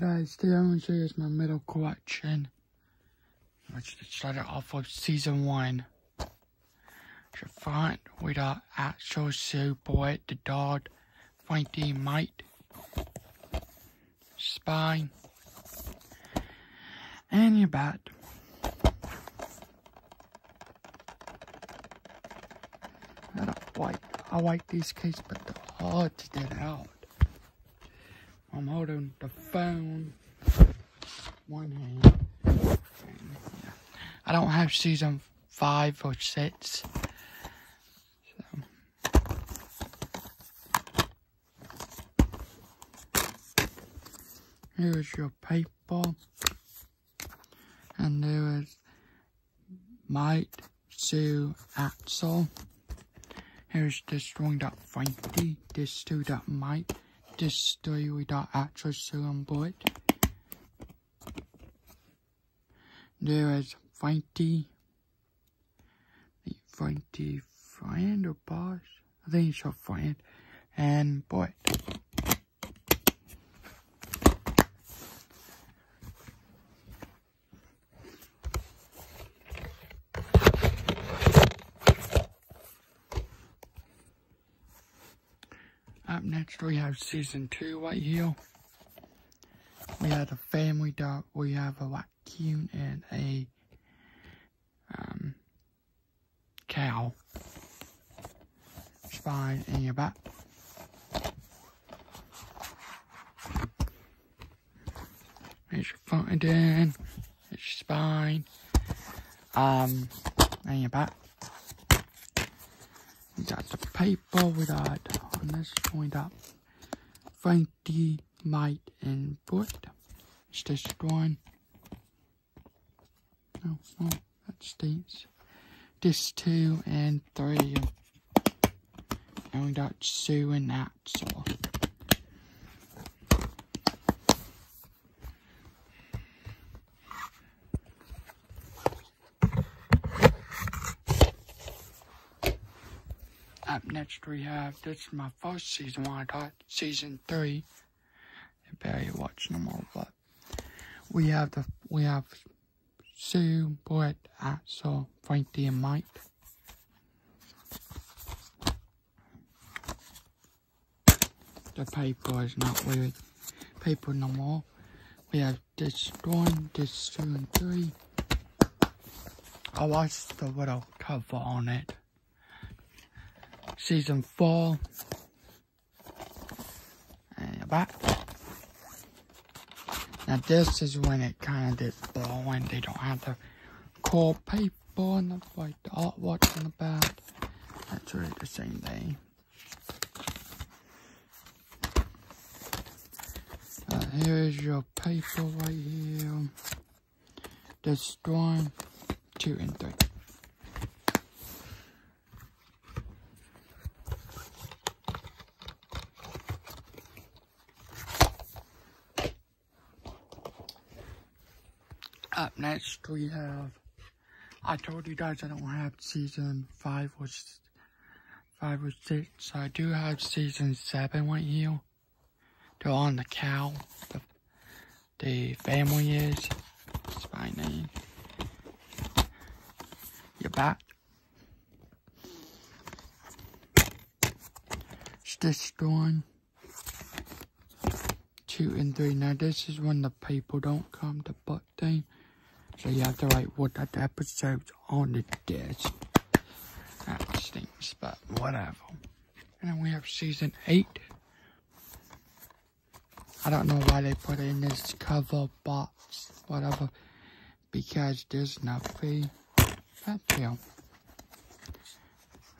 Guys, the only show is my middle collection. Let's start it off with season one. The front with the actual boy, the dog, Frankie Mite, spine, and your back. I like, I like these cases, but they're hard to get out. I'm holding the phone one hand. I don't have season five or six. So. Here's your paper. And there is Might Sue Axl. Here's this one that Frankie, this two that Mike, this we got Axl Sue on board. There is Frankie, Frankie friend or boss? I think it's your friend, and boy. Up next, we have season two right here. We have a family dog. We have a raccoon and a um, cow. Spine in your back. It's your front again. It's your spine. Um, and your back. We got the paper we got this point up. Frankie, Might, and Foot. It's this one. Oh, oh, that stinks. This two and three. And we got Sue and Axl. Up next we have, this is my first season one, I got season three. I barely watch no more, but we have the, we have Sue, Brett, Axl, Frankie, and Mike. The paper is not weird. Paper no more. We have this one, this two, and three. I watched the little cover on it season four. And back. Now this is when it kind of gets blowing. They don't have the core paper and the like the artwork on the back. That's really the same thing. Uh, here's your paper right here. This one, two, and three. Up next, we have. I told you guys I don't have season five or five or six. I do have season seven with you. They're on the cow. The, the family is. It's my name. You're back. This one. Two and three. Now this is when the people don't come to butt thing. So you have to write what that episode's on the disc. That stinks, but whatever. And then we have season 8. I don't know why they put it in this cover box, whatever. Because there's nothing. That feel.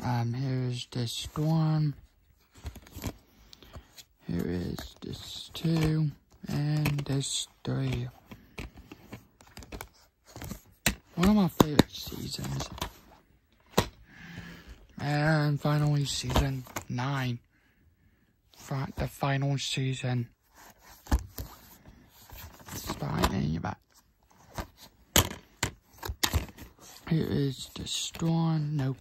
Um, here's this one. Here is this two. And this three. One of my favorite seasons. And finally, season 9. The final season. Your back. Here is the storm. Nope.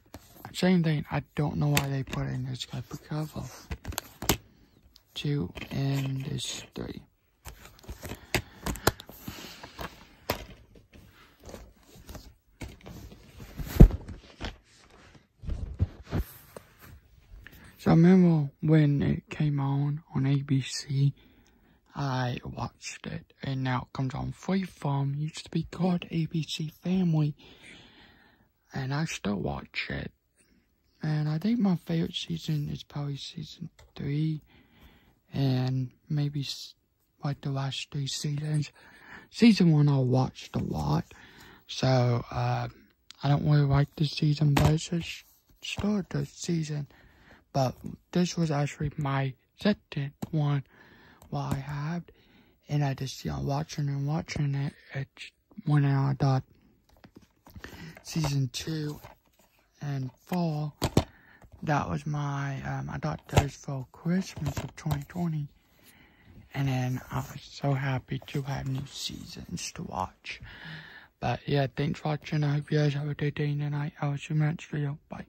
Same thing. I don't know why they put in this type of cover. Two and this three. Remember when it came on on ABC, I watched it, and now it comes on Freeform. It used to be called ABC Family, and I still watch it. And I think my favorite season is probably season three, and maybe like the last three seasons. Season one I watched a lot, so uh, I don't really like this season, but it's just still season. But this was actually my second one what I had, and I just, you know, watching and watching it, it out, I thought, season two and fall, that was my, um, I thought those for Christmas of 2020, and then I was so happy to have new seasons to watch. But yeah, thanks for watching. I hope you guys have a good day tonight. I will see you next video. Bye.